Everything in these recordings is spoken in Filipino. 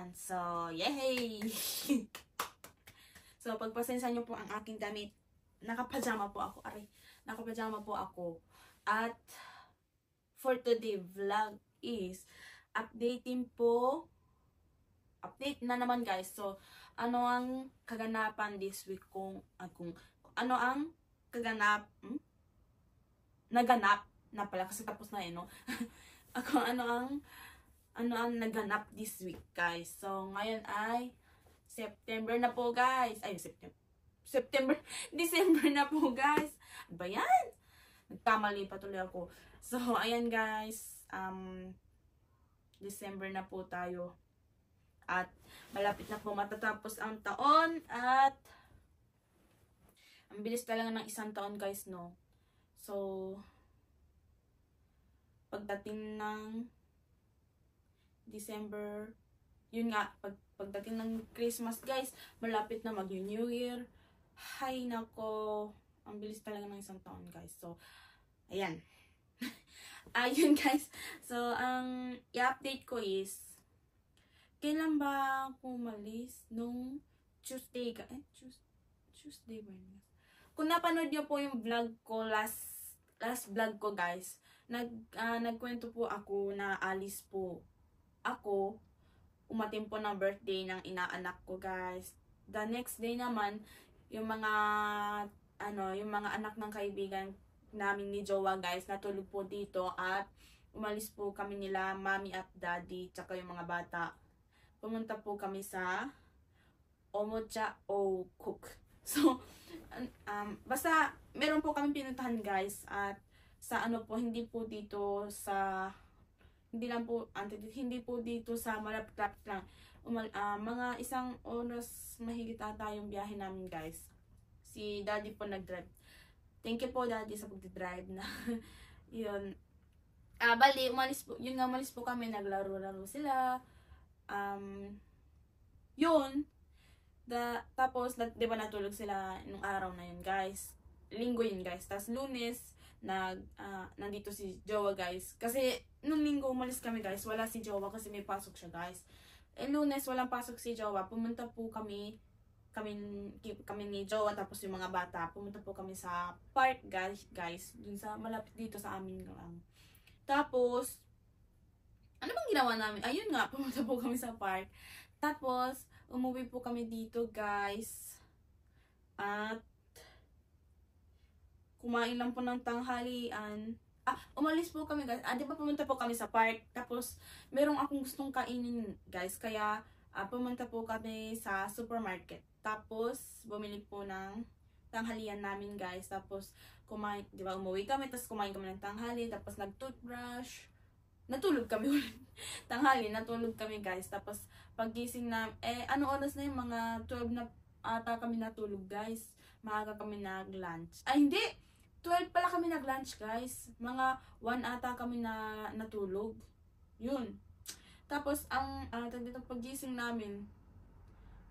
channel. Yan. So, yay! so, pagpasensya nyo po ang aking damit. Nakapajama po ako. Aray, nakapajama po ako. At, for today vlog is, updating po, update na naman guys. So, ano ang kaganapan this week kung, ah, kung ano ang kaganap, hmm? naganap na pala kasi tapos na eh, no? Ako, ano ang, ano ang naganap this week, guys. So, ngayon ay September na po, guys. Ay, September. September, December na po, guys. Ano ba yan? Nagkamali pa tuloy ako. So, ayan, guys. Um, December na po tayo. At, malapit na po matatapos ang taon. At, ang bilis talaga ng isang taon, guys, no? So, pagdating ng December, yun nga, pag, pagdating ng Christmas, guys, malapit na mag-New Year. Hay nako, ang bilis talaga ng isang taon, guys. So, ayan. Ayun, guys. So, ang i-update ko is, kailan ba ako umalis? Nung Tuesday, eh, Tuesday, Tuesday ba yun? Kung napanood niyo po yung vlog ko last last vlog ko guys, nag uh, nagkwento po ako na alis po ako umatin po ng birthday ng inaanak ko guys. The next day naman, yung mga ano, yung mga anak ng kaibigan namin ni Jowa guys, natulog po dito at umalis po kami nila, mommy at daddy, tsaka yung mga bata. Pumunta po kami sa Omocha o Cook. So, um, basta meron po kami pinuntahan guys at sa ano po hindi po dito sa hindi lang po hindi po dito sa malapit lang umal, uh, mga isang oras mahigit ata yung biyahe namin guys. Si daddy po nag-drive. Thank you po daddy sa pag-drive na. Yun. Ah bali umalis po yun nga umalis po kami naglaro-laro sila. Um yun. Da, tapos, di ba natulog sila nung araw na yun, guys. Linggo yun, guys. Tapos, lunes, nag, uh, nandito si Jowa, guys. Kasi, nung linggo umalis kami, guys, wala si Jowa kasi may pasok siya, guys. Eh, lunes, walang pasok si Jowa. Pumunta po kami, kami, kami ni Jowa, tapos yung mga bata. Pumunta po kami sa park, guys, guys. Dun sa, malapit dito sa amin lang. Tapos, ano bang ginawa namin? Ayun nga, pumunta po kami sa park. Tapos, umuwi po kami dito guys. At kumain lang po ng tanghalian. Ah, umalis po kami guys. Ah, di ba pumunta po kami sa park. Tapos, merong akong gustong kainin guys. Kaya, ah, pumunta po kami sa supermarket. Tapos, bumili po ng tanghalian namin guys. Tapos, kumain, di ba, umuwi kami. Tapos, kumain kami ng tanghali. Tapos, nag-toothbrush natulog kami ulit. Tanghali, natulog kami guys. Tapos, paggising na, eh, ano oras na yung mga 12 na ata kami natulog guys. Maaga kami nag-lunch. Ay, hindi! 12 pala kami nag-lunch guys. Mga 1 ata kami na natulog. Yun. Tapos, ang, uh, dito paggising namin,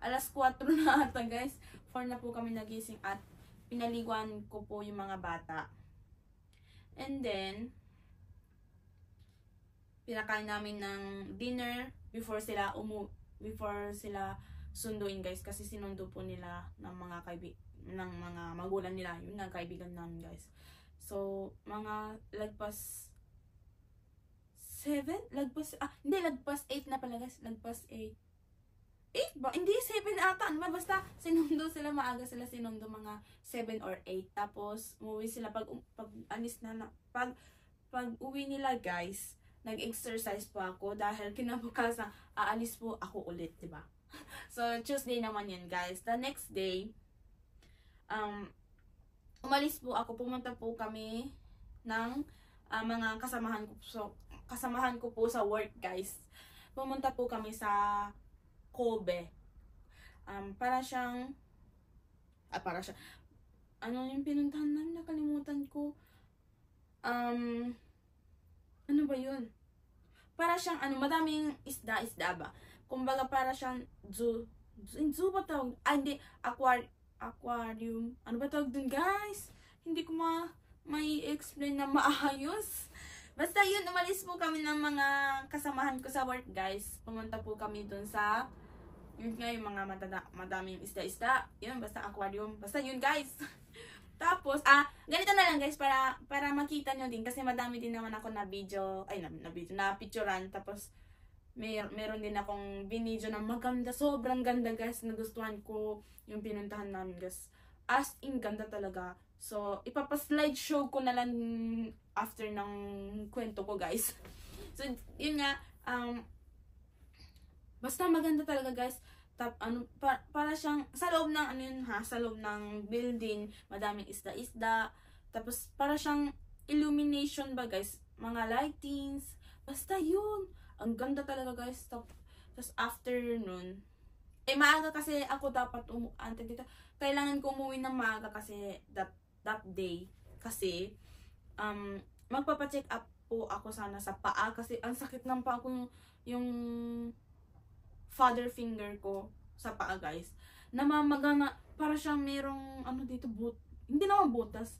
alas 4 na ata guys. 4 na po kami nagising at pinaliguan ko po yung mga bata. And then, pinakain namin ng dinner before sila umu before sila sunduin guys kasi sinundo po nila ng mga kaibig ng mga magulang nila yun nga kaibigan namin guys so mga lagpas 7 lagpas ah hindi lagpas 8 na pala guys lagpas 8 8 ba? Hindi, 7 ata. Ano ba? Basta, sinundo sila, maaga sila sinundo mga 7 or 8. Tapos, umuwi sila pag, pag anis na, na pag, pag uwi nila, guys, nag-exercise po ako dahil kinabukasan aalis po ako ulit, 'di ba? so Tuesday naman 'yan, guys. The next day um umalis po ako, pumunta po kami ng uh, mga kasamahan ko so kasamahan ko po sa work, guys. Pumunta po kami sa Kobe. Um para siyang ah, para siya ano yung pinuntahan namin nakalimutan ko um ano ba yun? para siyang ano, madaming isda-isda ba? Kumbaga para siyang zoo. Zoo, zoo ba tawag? Ah, hindi. Aquar aquarium. Ano ba tawag dun, guys? Hindi ko ma may explain na maayos. Basta yun, umalis po kami ng mga kasamahan ko sa work, guys. Pumunta po kami dun sa, yun nga yung mga madada, madaming isda-isda. Yun, basta aquarium. Basta yun, guys. Tapos, ah, ganito na lang guys, para, para makita nyo din. Kasi madami din naman ako na video, ay na, na video, na picturean. Tapos, may, meron din akong binidyo na maganda, sobrang ganda guys. Nagustuhan ko yung pinuntahan namin guys. As in, ganda talaga. So, ipapa-slideshow ko na lang after ng kwento ko guys. So, yun nga, um, basta maganda talaga guys tap ano pa, para siyang sa loob ng ano yun ha sa loob ng building madaming isda-isda tapos para siyang illumination ba guys mga lightings basta yun ang ganda talaga guys tapos after nun eh maaga kasi ako dapat umu ante dito kailangan ko umuwi ng maaga kasi that that day kasi um magpapa-check up po ako sana sa paa kasi ang sakit ng paa ko yung, father finger ko sa paa guys. Namamagana, para siyang merong ano dito, but, hindi naman butas.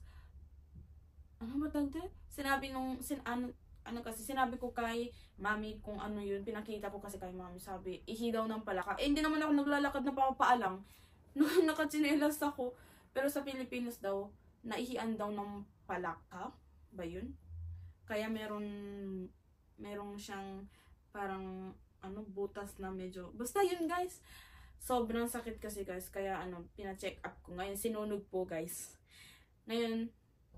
Ano ba tawag Sinabi nung, sin, ano, ano kasi, sinabi ko kay mami kung ano yun, pinakita ko kasi kay mami, sabi, ihi daw ng palaka. Eh, hindi naman ako naglalakad na papapaalang. Nung nakatsinelas ako, pero sa Pilipinas daw, naihian daw ng palaka. Ba yun? Kaya meron, meron siyang parang ano, butas na medyo, basta yun guys. Sobrang sakit kasi guys, kaya ano, pina-check up ko. Ngayon, sinunog po guys. Ngayon,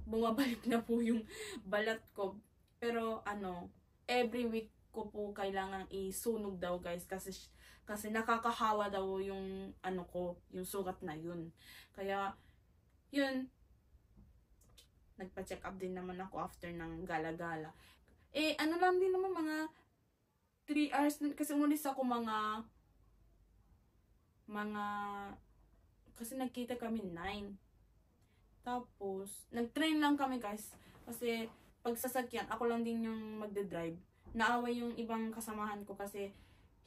bumabalik na po yung balat ko. Pero ano, every week ko po kailangan isunog daw guys kasi kasi nakakahawa daw yung ano ko, yung sugat na yun. Kaya yun nagpa-check up din naman ako after ng gala-gala. Eh ano lang din naman mga 3 hours kasi umalis ako mga mga kasi nagkita kami 9 tapos nag-train lang kami guys kasi pag sasakyan ako lang din yung magde-drive naaway yung ibang kasamahan ko kasi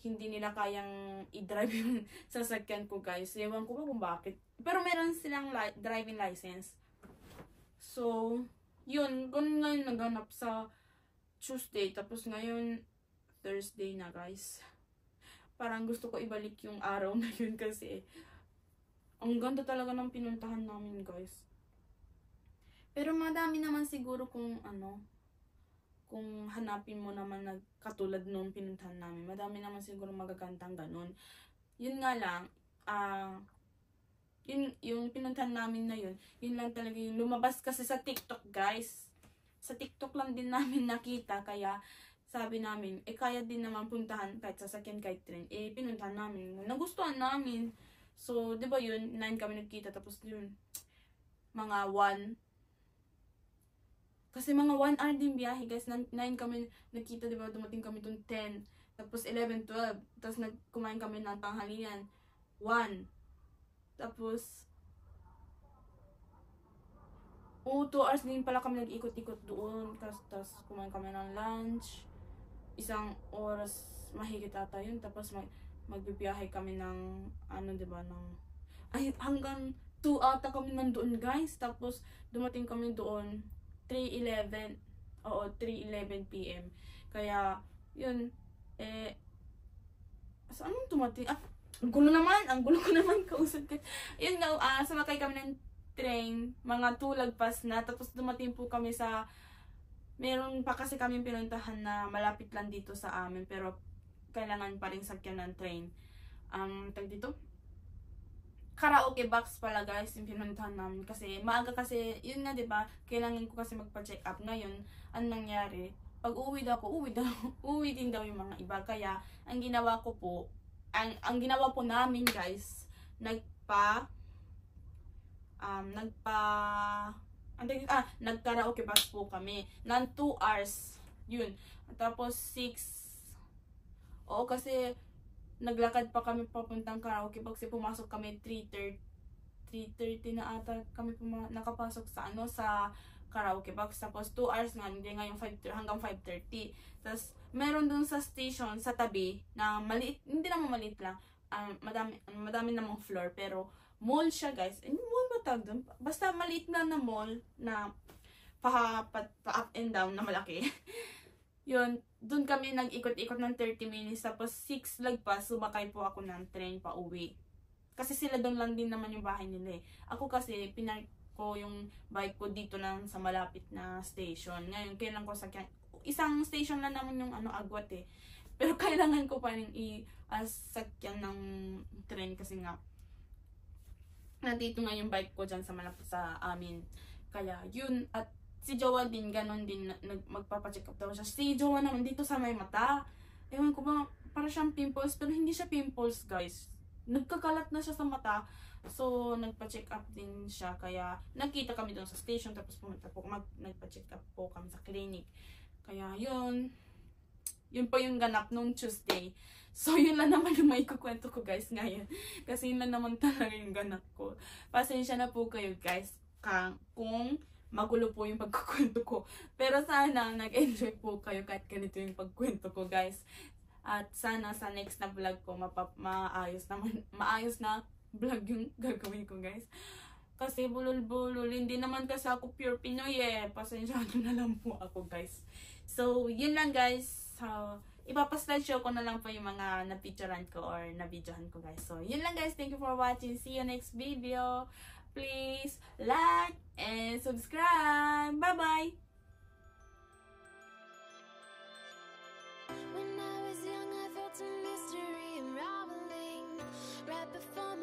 hindi nila kayang i-drive yung sasakyan ko guys. Ewan ko ba kung bakit. Pero meron silang li- driving license. So yun. Ganun ngayon naganap sa Tuesday tapos ngayon Thursday na guys. Parang gusto ko ibalik yung araw na yun kasi ang ganda talaga ng pinuntahan namin guys. Pero madami naman siguro kung ano, kung hanapin mo naman na katulad nung pinuntahan namin, madami naman siguro magagandang ganun. Yun nga lang, ah, uh, yun, yung pinuntahan namin na yun, yun lang talaga yung lumabas kasi sa TikTok guys. Sa TikTok lang din namin nakita, kaya sabi namin, eh kaya din naman puntahan kahit sasakyan kahit train. Eh pinuntahan namin. Nagustuhan namin. So, di ba yun, 9 kami nagkita tapos yun, mga 1. Kasi mga 1 hour din biyahe guys. 9 kami nagkita, di ba? Dumating kami dun 10. Tapos 11, 12. Tapos nagkumain kami ng tanghalian. 1. Tapos, Oo, 2 hours din pala kami nag-ikot-ikot doon. Tapos, tapos kumain kami ng lunch isang oras mahigit ata yun. Tapos mag, magbibiyahe kami ng, ano ba diba, ng, ay hanggang 2 ata kami nandoon guys. Tapos dumating kami doon 3.11, oo 3.11 p.m. Kaya, yun, eh, sa anong tumating? Ah, ang gulo naman, ang gulo ko naman kausap ka. Yun nga, uh, sumakay kami ng train, mga tulagpas na, tapos dumating po kami sa meron pa kasi kami pinuntahan na malapit lang dito sa amin pero kailangan pa rin sakyan ng train. Um, tag dito? Karaoke box pala guys yung pinuntahan namin kasi maaga kasi yun nga 'di ba kailangan ko kasi magpa-check up ngayon ang nangyari pag uwi daw ako uwi daw uwi din daw yung mga iba kaya ang ginawa ko po ang ang ginawa po namin guys nagpa um nagpa Anday, ah, nag-karaoke bus po kami. Nan 2 hours. Yun. Tapos 6. Oo, kasi naglakad pa kami papuntang karaoke box kasi pumasok kami 3.30 3.30 na ata kami puma- nakapasok sa ano sa karaoke box tapos 2 hours nga hindi nga yung 5 hanggang 5.30 tapos meron dun sa station sa tabi na maliit hindi naman maliit lang um, madami madami namang floor pero mall siya guys. Eh, mall ba tawag doon? Basta maliit na na mall na pa, pa, pa up and down na malaki. yun, dun kami nag-ikot-ikot ng 30 minutes. Tapos 6 lagpas, sumakay po ako ng train pa uwi. Kasi sila doon lang din naman yung bahay nila eh. Ako kasi, pinark ko yung bike ko dito lang sa malapit na station. Ngayon, kailan ko sa isang station lang naman yung ano agwat eh. Pero kailangan ko pa rin i-sakyan ng train kasi nga nandito nga yung bike ko dyan sa malapit sa amin. Kaya yun at si Jowa din ganon din nag magpapa-check up daw siya. Si Jowa naman dito sa may mata. Ewan ko ba para siyang pimples pero hindi siya pimples guys nagkakalat na siya sa mata. So, nagpa-check up din siya. Kaya, nakita kami doon sa station. Tapos, pumunta po, mag, nagpa-check up po kami sa clinic. Kaya, yun. Yun po yung ganap nung Tuesday. So, yun lang naman yung may kukwento ko, guys, ngayon. Kasi yun lang naman talaga yung ganap ko. Pasensya na po kayo, guys, kung magulo po yung pagkukwento ko. Pero sana, nag-enjoy po kayo kahit ganito yung pagkwento ko, guys. At sana sa next na vlog ko mapap maayos naman maayos na vlog yung gagawin ko guys. Kasi bulol-bulol, hindi naman kasi ako pure Pinoy eh. Pasensyado na lang po ako guys. So, yun lang guys. So, ipapaslide show ko na lang po yung mga napicturean ko or nabidyohan ko guys. So, yun lang guys. Thank you for watching. See you next video. please like and subscribe. Bye bye. When I was young, I felt a mystery unraveling right before.